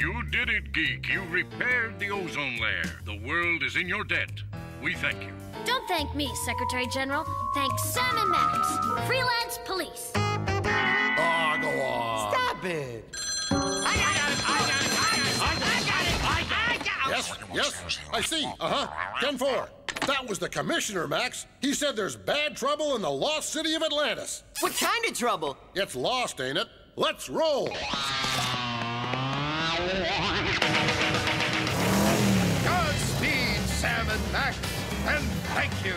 You did it, Geek. You repaired the ozone layer. The world is in your debt. We thank you. Don't thank me, Secretary General. Thank Sam and Max, freelance police. Oh, go on. Stop it. I got it! I got it! I got it! I got it! I got it! Yes, yes, I see. Uh huh. 10 4. That was the commissioner, Max. He said there's bad trouble in the lost city of Atlantis. What kind of trouble? It's lost, ain't it? Let's roll. Godspeed, Sam and Max, and thank you.